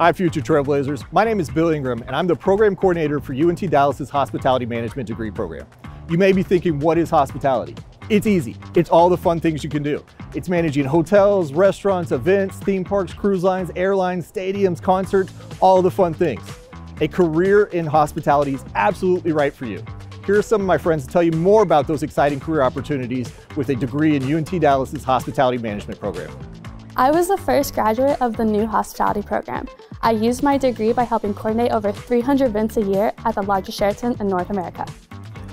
Hi, future Trailblazers. My name is Bill Ingram, and I'm the program coordinator for UNT Dallas's Hospitality Management degree program. You may be thinking, what is hospitality? It's easy. It's all the fun things you can do. It's managing hotels, restaurants, events, theme parks, cruise lines, airlines, stadiums, concerts, all the fun things. A career in hospitality is absolutely right for you. Here are some of my friends to tell you more about those exciting career opportunities with a degree in UNT Dallas's Hospitality Management program. I was the first graduate of the new hospitality program. I used my degree by helping coordinate over 300 events a year at the largest Sheraton in North America.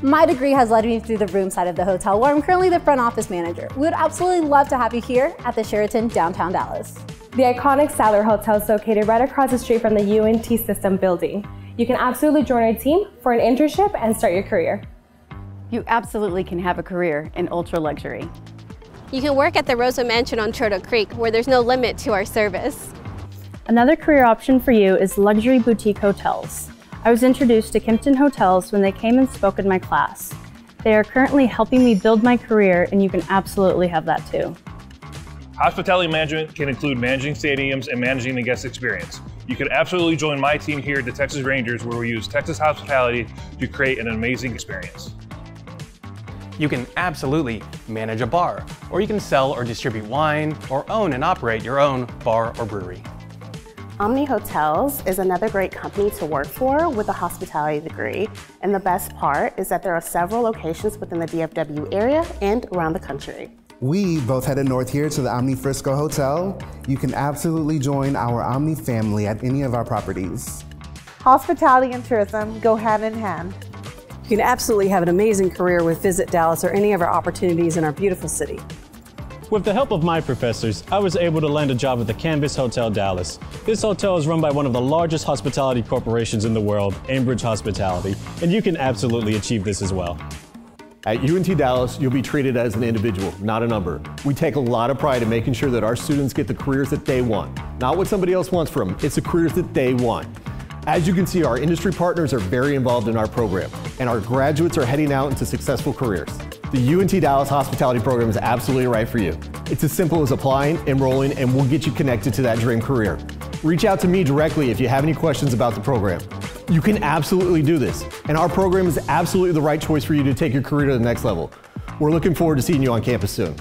My degree has led me through the room side of the hotel where I'm currently the front office manager. We would absolutely love to have you here at the Sheraton downtown Dallas. The iconic Statler Hotel is located right across the street from the UNT System building. You can absolutely join our team for an internship and start your career. You absolutely can have a career in ultra luxury. You can work at the Rosa Mansion on Turtle Creek where there's no limit to our service. Another career option for you is luxury boutique hotels. I was introduced to Kimpton Hotels when they came and spoke in my class. They are currently helping me build my career and you can absolutely have that too. Hospitality management can include managing stadiums and managing the guest experience. You can absolutely join my team here at the Texas Rangers where we use Texas hospitality to create an amazing experience. You can absolutely manage a bar, or you can sell or distribute wine, or own and operate your own bar or brewery. Omni Hotels is another great company to work for with a hospitality degree. And the best part is that there are several locations within the DFW area and around the country. We both headed north here to the Omni Frisco Hotel. You can absolutely join our Omni family at any of our properties. Hospitality and tourism go hand in hand. You can absolutely have an amazing career with Visit Dallas or any of our opportunities in our beautiful city. With the help of my professors, I was able to land a job at the Canvas Hotel Dallas. This hotel is run by one of the largest hospitality corporations in the world, Aimbridge Hospitality, and you can absolutely achieve this as well. At UNT Dallas, you'll be treated as an individual, not a number. We take a lot of pride in making sure that our students get the careers that they want. Not what somebody else wants from them, it's the careers that they want. As you can see, our industry partners are very involved in our program, and our graduates are heading out into successful careers. The UNT Dallas Hospitality Program is absolutely right for you. It's as simple as applying, enrolling, and we'll get you connected to that dream career. Reach out to me directly if you have any questions about the program. You can absolutely do this, and our program is absolutely the right choice for you to take your career to the next level. We're looking forward to seeing you on campus soon.